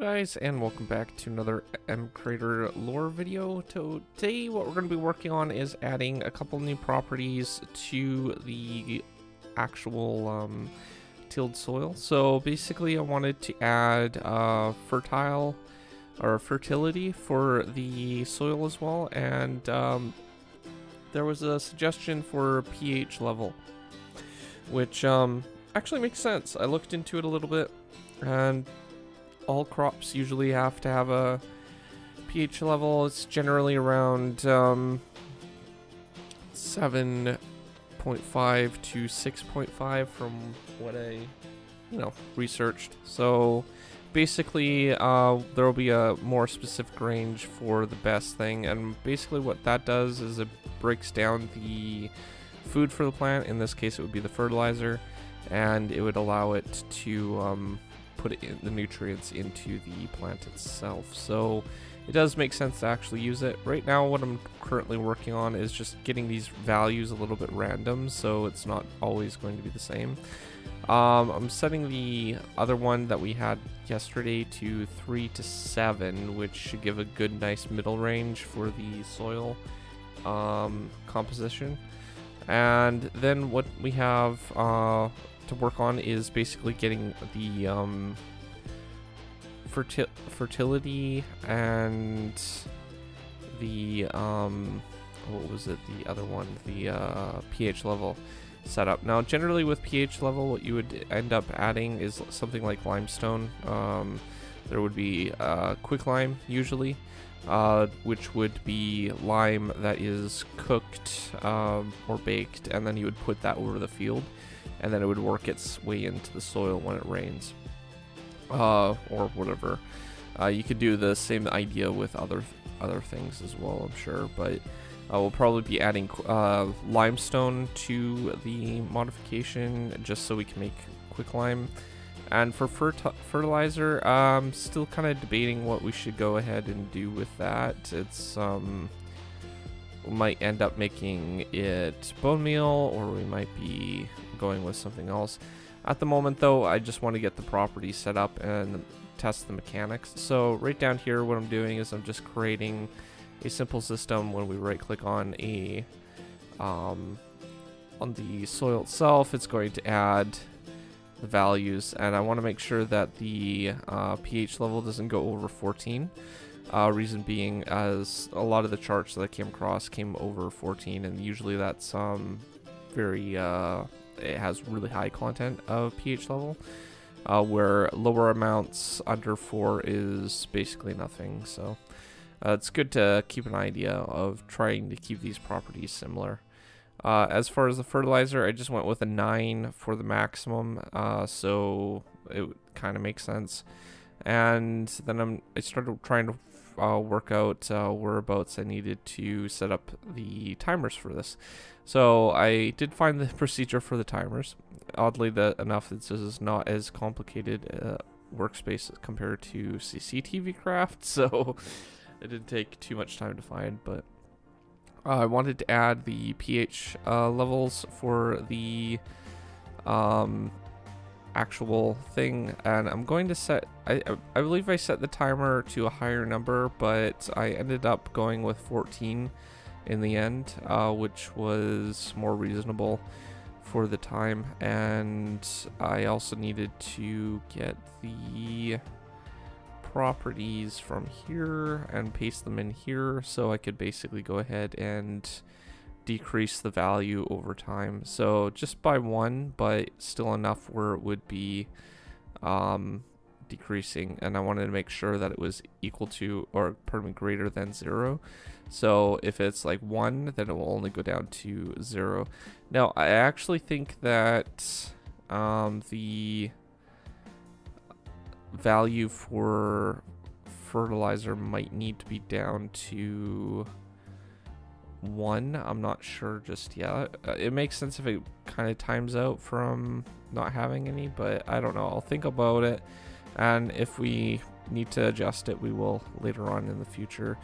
Guys and welcome back to another MCreator lore video. Today what we're going to be working on is adding a couple new properties to the actual um, tilled soil. So basically I wanted to add uh, fertile or fertility for the soil as well and um, there was a suggestion for pH level which um, actually makes sense. I looked into it a little bit and all crops usually have to have a pH level. It's generally around um, 7.5 to 6.5 from what I, you know, researched. So basically, uh, there will be a more specific range for the best thing. And basically what that does is it breaks down the food for the plant. In this case, it would be the fertilizer. And it would allow it to um, put in the nutrients into the plant itself. So it does make sense to actually use it. Right now what I'm currently working on is just getting these values a little bit random so it's not always going to be the same. Um, I'm setting the other one that we had yesterday to 3 to 7 which should give a good nice middle range for the soil um, composition. And then what we have uh, to work on is basically getting the um, ferti fertility and the um, what was it? The other one, the uh, pH level set up. Now, generally with pH level, what you would end up adding is something like limestone. Um, there would be uh, quicklime usually, uh, which would be lime that is cooked um, or baked, and then you would put that over the field and then it would work its way into the soil when it rains uh, or whatever. Uh, you could do the same idea with other other things as well, I'm sure, but uh, we'll probably be adding uh, limestone to the modification just so we can make quicklime. And for fertilizer, um, still kind of debating what we should go ahead and do with that. It's um, we might end up making it bone meal, or we might be going with something else. At the moment though, I just want to get the property set up and test the mechanics. So right down here, what I'm doing is I'm just creating a simple system when we right click on a um, on the soil itself, it's going to add the values and I want to make sure that the uh, pH level doesn't go over 14. Uh, reason being as a lot of the charts that I came across came over 14 and usually that's um, very uh, it has really high content of pH level, uh, where lower amounts under 4 is basically nothing. So uh, it's good to keep an idea of trying to keep these properties similar. Uh, as far as the fertilizer, I just went with a 9 for the maximum, uh, so it kind of makes sense. And then I'm, I started trying to uh, work out uh, whereabouts I needed to set up the timers for this. So I did find the procedure for the timers. Oddly that enough, this is not as complicated uh, workspace compared to CCTV craft, so it didn't take too much time to find, but uh, I wanted to add the pH uh, levels for the um, actual thing and I'm going to set I, I believe I set the timer to a higher number but I ended up going with 14 in the end uh, which was more reasonable for the time and I also needed to get the properties from here and paste them in here so I could basically go ahead and decrease the value over time. So just by one, but still enough where it would be um, decreasing. And I wanted to make sure that it was equal to, or pardon me, greater than zero. So if it's like one, then it will only go down to zero. Now, I actually think that um, the value for fertilizer might need to be down to one. I'm not sure just yet. Uh, it makes sense if it kind of times out from not having any, but I don't know. I'll think about it. And if we need to adjust it, we will later on in the future.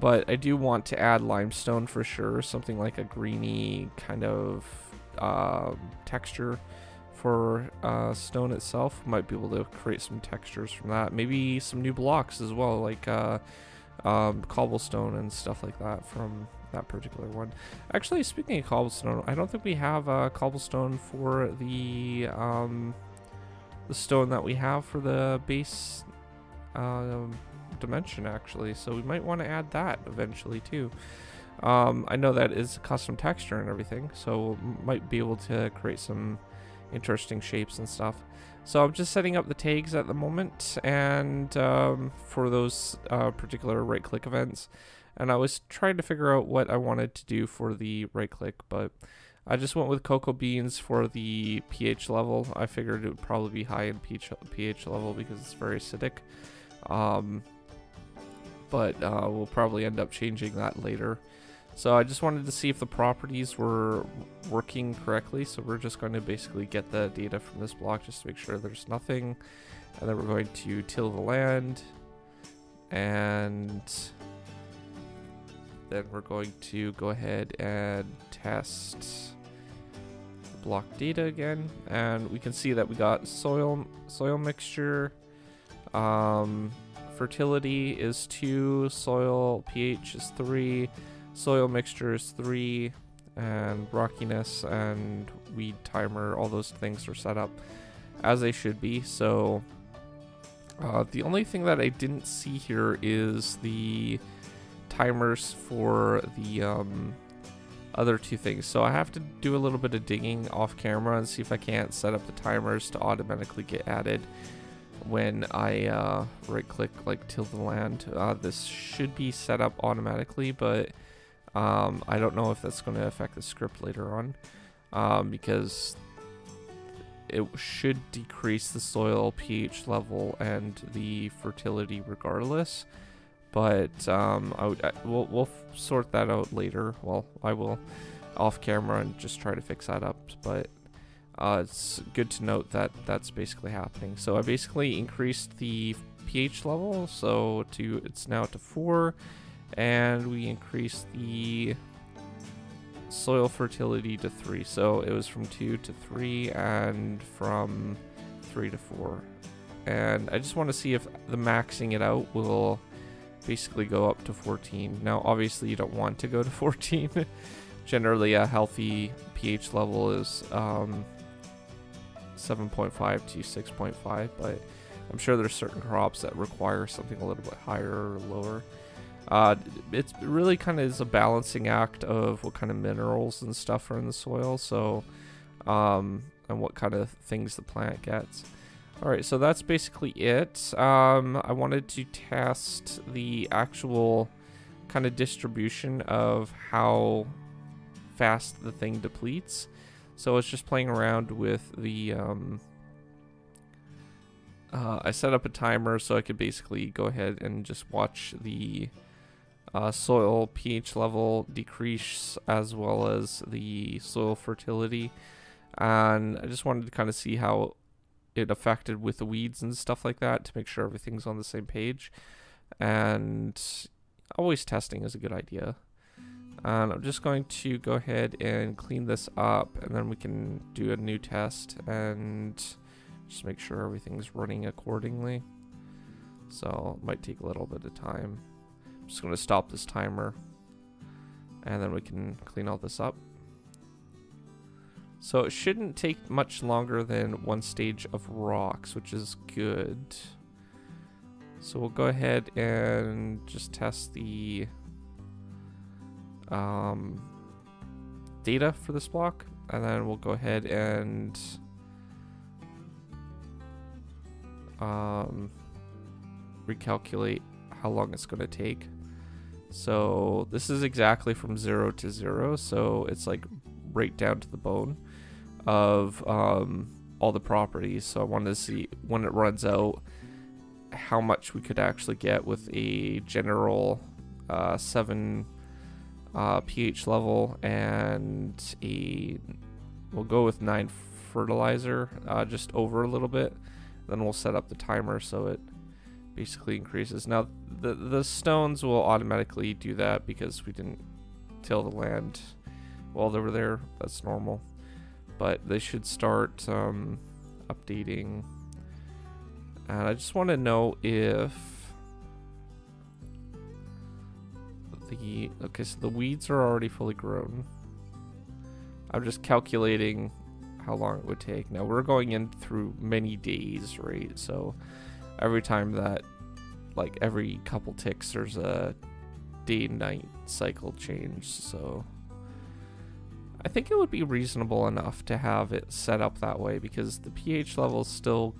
But I do want to add limestone for sure. Something like a greeny kind of uh, texture for uh, stone itself. Might be able to create some textures from that. Maybe some new blocks as well, like uh, um, cobblestone and stuff like that from that particular one. Actually, speaking of cobblestone, I don't think we have a cobblestone for the um, the stone that we have for the base um, dimension, actually. So we might want to add that eventually too. Um, I know that is custom texture and everything, so might be able to create some interesting shapes and stuff. So I'm just setting up the tags at the moment and um, for those uh, particular right click events. And I was trying to figure out what I wanted to do for the right click, but I just went with cocoa beans for the pH level. I figured it would probably be high in pH, pH level because it's very acidic. Um, but uh, we'll probably end up changing that later. So I just wanted to see if the properties were working correctly. So we're just going to basically get the data from this block just to make sure there's nothing. And then we're going to till the land. And then we're going to go ahead and test block data again. And we can see that we got soil, soil mixture. Um, fertility is 2, soil pH is 3, soil mixture is 3, and rockiness and weed timer, all those things are set up as they should be. So uh, the only thing that I didn't see here is the timers for the um, other two things. So I have to do a little bit of digging off camera and see if I can't set up the timers to automatically get added when I uh, right click like till the land. Uh, this should be set up automatically, but um, I don't know if that's going to affect the script later on um, because it should decrease the soil pH level and the fertility regardless. But um, I would, I, we'll, we'll sort that out later. Well, I will off camera and just try to fix that up. But uh, it's good to note that that's basically happening. So I basically increased the pH level, so to it's now to 4 and we increased the soil fertility to 3. So it was from 2 to 3 and from 3 to 4. And I just want to see if the maxing it out will basically go up to 14. Now, obviously, you don't want to go to 14. Generally, a healthy pH level is um, 7.5 to 6.5, but I'm sure there's certain crops that require something a little bit higher or lower. Uh, it really kind of is a balancing act of what kind of minerals and stuff are in the soil, so um, and what kind of things the plant gets. All right, so that's basically it. Um, I wanted to test the actual kind of distribution of how fast the thing depletes. So I was just playing around with the. Um, uh, I set up a timer so I could basically go ahead and just watch the uh, soil pH level decrease as well as the soil fertility. And I just wanted to kind of see how it affected with the weeds and stuff like that to make sure everything's on the same page. And always testing is a good idea. And I'm just going to go ahead and clean this up and then we can do a new test and just make sure everything's running accordingly. So it might take a little bit of time. I'm just going to stop this timer and then we can clean all this up. So it shouldn't take much longer than one stage of rocks, which is good. So we'll go ahead and just test the um, data for this block, and then we'll go ahead and um, recalculate how long it's going to take. So this is exactly from zero to zero. So it's like right down to the bone of um, all the properties. So I wanted to see when it runs out how much we could actually get with a general uh, 7 uh, pH level and a we'll go with 9 fertilizer uh, just over a little bit. Then we'll set up the timer so it basically increases. Now, the, the stones will automatically do that because we didn't till the land while they were there. That's normal. But they should start um, updating. And I just want to know if the okay, so the weeds are already fully grown. I'm just calculating how long it would take. Now we're going in through many days, right? So every time that, like every couple ticks, there's a day night cycle change. So I think it would be reasonable enough to have it set up that way because the pH level is still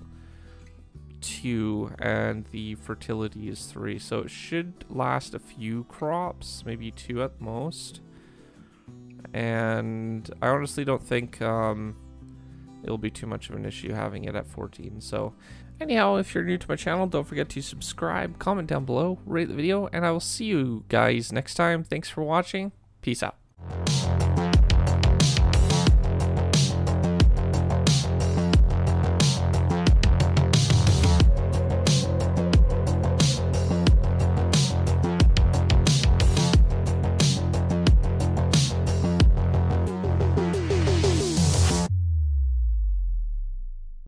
2 and the fertility is 3. So it should last a few crops, maybe 2 at most. And I honestly don't think um, it'll be too much of an issue having it at 14. So anyhow, if you're new to my channel, don't forget to subscribe, comment down below, rate the video, and I will see you guys next time. Thanks for watching. Peace out.